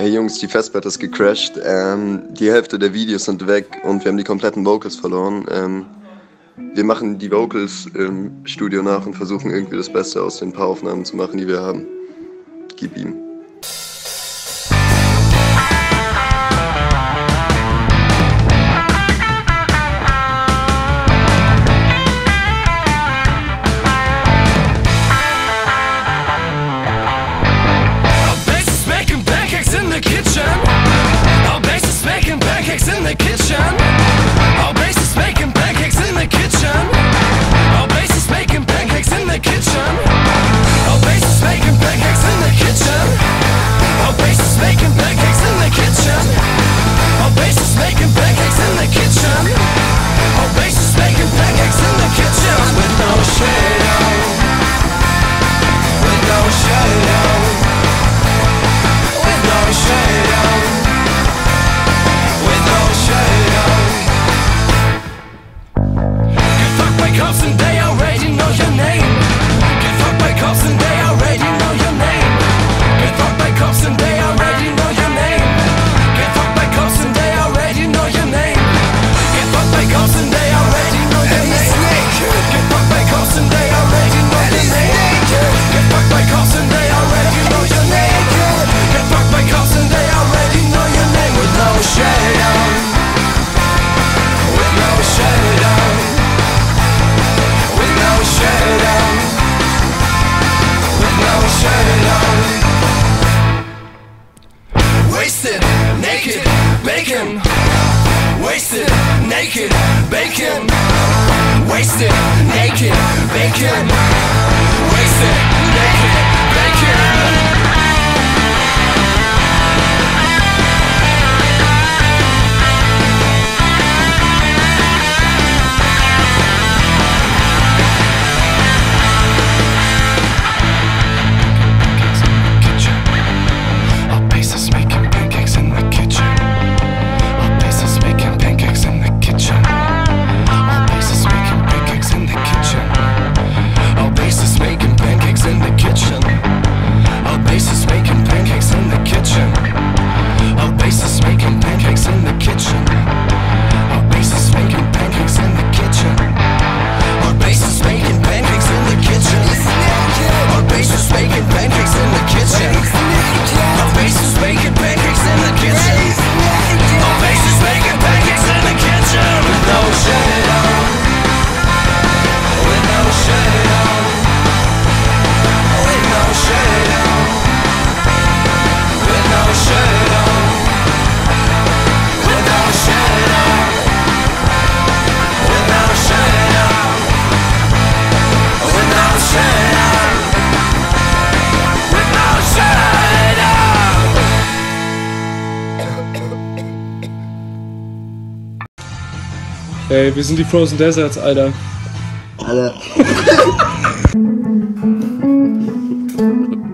Hey Jungs, die Festplatte ist gecrashed. Ähm, die Hälfte der Videos sind weg und wir haben die kompletten Vocals verloren. Ähm, wir machen die Vocals im Studio nach und versuchen irgendwie das Beste aus den paar Aufnahmen zu machen, die wir haben. Gib ihm. in the kitchen. Bacon. Wasted, naked, bacon. Wasted, naked, bacon. Wasted, naked, Ey, wir sind die Frozen Deserts, Alter. Alter.